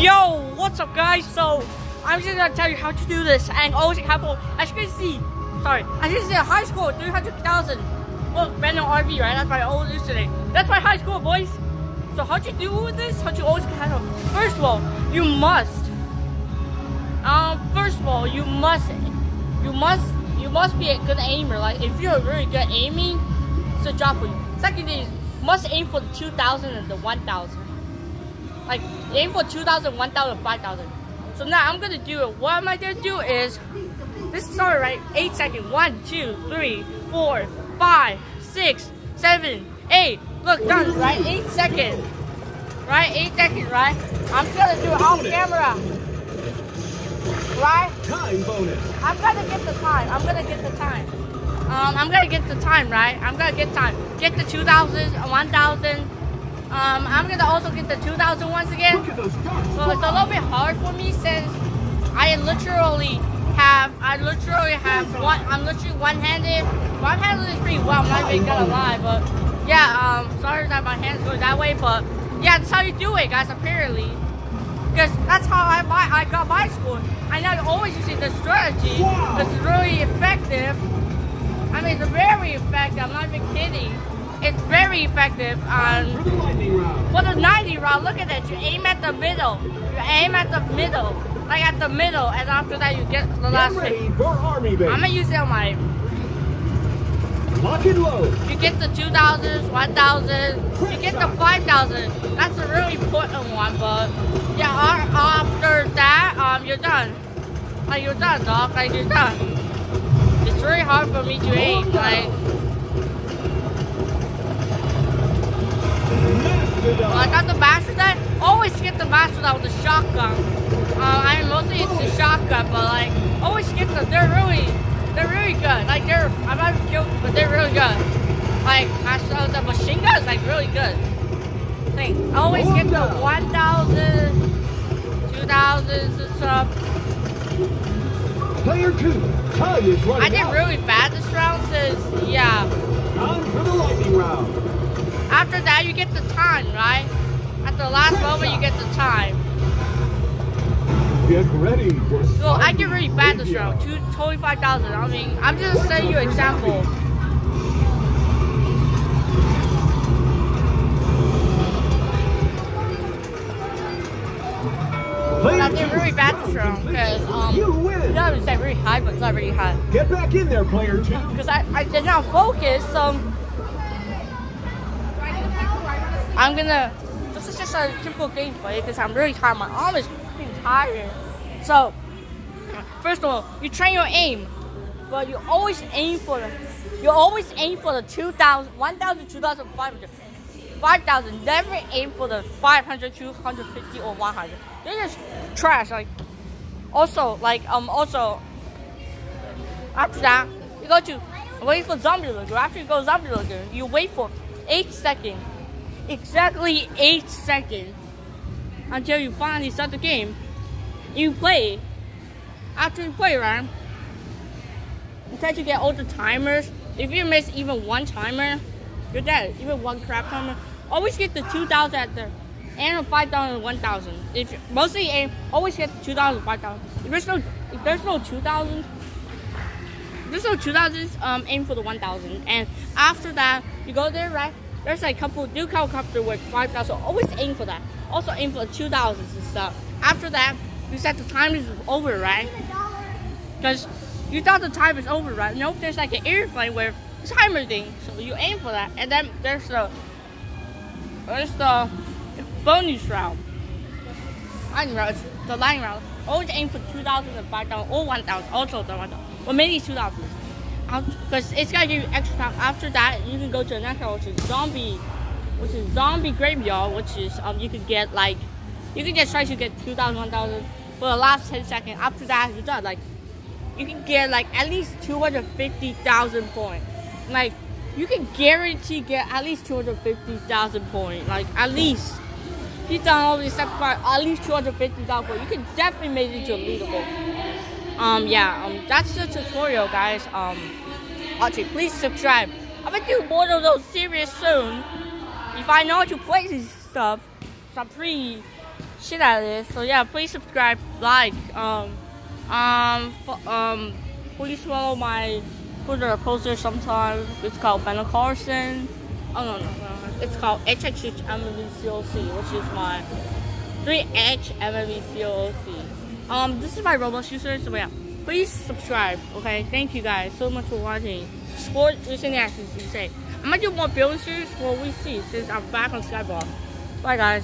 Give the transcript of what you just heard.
Yo, what's up guys? So, I'm just gonna tell you how to do this and always couple, as you can see, sorry, as you can see, high score 300,000. Look, Venom RV, right? That's my old username. That's my high score, boys. So how to do this? How to always count? First of all, you must, um, first of all, you must, you must, you must be a good aimer. Like, if you're really good aiming, it's a job for you. Second is, must aim for the 2,000 and the 1,000. Like, aim for 2,000, 1,000, 5,000. So now I'm gonna do it. What am I gonna do is, this is sorry, right? 8 seconds. 1, 2, 3, 4, 5, 6, 7, 8. Look, done, right? 8 seconds. Right? 8 seconds, right? I'm gonna do it on camera. Right? Time bonus. I'm gonna get the time. I'm gonna get the time. Um, I'm gonna get the time, right? I'm gonna get time. Get the 2,000, 1,000, um, I'm gonna also get the 2000 once again. Look at those darts. So it's a little bit hard for me since I literally have, I literally have one, I'm literally one-handed. One-handed is pretty well, I'm not even gonna lie, but yeah, um, sorry that my hands go that way, but yeah, that's how you do it, guys, apparently. Because that's how I, my, I got my score. I know always using the strategy. It's really effective. I mean, it's very effective, I'm not even kidding. It's very effective on For the lightning round. 90 round, look at that. You aim at the middle. You aim at the middle. Like at the middle, and after that you get the last Get hit. for army base. I'm gonna use it on my. Lock and load. You get the 2000s, 1000, you get the 5000. That's a really important one, but yeah, after that, um, you're done. Like you're done, dog. Like you're done. It's really hard for me to aim. Like, Master well, I dog. got the master gun. Always get the master gun with the shotgun. Uh, I mean, mostly it's the shotgun, but like, always get the. They're really, they're really good. Like they're, I'm not even joking, but they're really good. Like, I saw the machine gun is like really good. Thing. I always get the 1,000, 2,000s and stuff. Player two. Time is running I did out. really bad this round since, yeah. Time for the lightning round. After that, you get the time, right? At the last moment, you get the time. Get ready for Well, I Saudi really bad this round. Two, 25,000. I mean, I'm just saying you an example. I did really bad this round because, um, You you know, it's like really high, but it's not really high. Get back in there, player two. Because I, I did not focus, so I'm gonna. Just a simple gameplay because I'm really tired. My arm is tired. So, first of all, you train your aim, but you always aim for the. You always aim for the 2,000, 1,000, 2,500, 5,000. Never aim for the 500, 250, or 100. They're just trash. Like, also, like, um, also, after that, you go to wait for zombie looker. After you go zombie looker, you wait for eight seconds, exactly eight seconds, until you finally start the game. You play. After you play, right? Until you get all the timers. If you miss even one timer, you're dead. Even one crap timer. Always get the 2,000 at the and the 5,000 and 1,000. If mostly aim, always get the 2,000 5,000. If there's no, if there's no 2,000, there's no 2000s, um, aim for the 1000. And after that, you go there, right? There's like a couple, do helicopter with 5000. Always aim for that. Also aim for the 2000s and stuff. After that, you said the time is over, right? Because you thought the time is over, right? Nope, there's like an airplane with timer thing. So you aim for that. And then there's the, there's the bonus round. Lightning round, the lightning round. Always aim for 2,000 and 5,000 or 1,000. Also the 1,000. Or maybe 2,000. Because it's gonna give you extra time. After that, you can go to the next one, which is zombie, which is zombie graveyard, which is um you could get like, you can just try to get 2,000, 1,000 for the last 10 seconds. After that, you're done. Like, you can get like at least 250,000 points. Like, you can guarantee get at least 250,000 points. Like, at least. If you've done all these sacrifice, at least 250,000 points. You can definitely make it to a leaderboard. Um, yeah, um, that's the tutorial, guys. Um, please subscribe. I'm gonna do more of those series soon. If I know how to play this stuff, so I'm pretty shit out of this. So yeah, please subscribe, like, um, um, um, please follow my Twitter poster sometime. It's called Ben Carson. Oh no, no, no, it's called HXHMVCOC, which is my 3H Um, this is my Roblox user, so yeah, please subscribe. Okay, thank you guys so much for watching. Sport recent actions, you say. I might do more build series. Well, we see since I'm back on Skyblock. Bye, guys.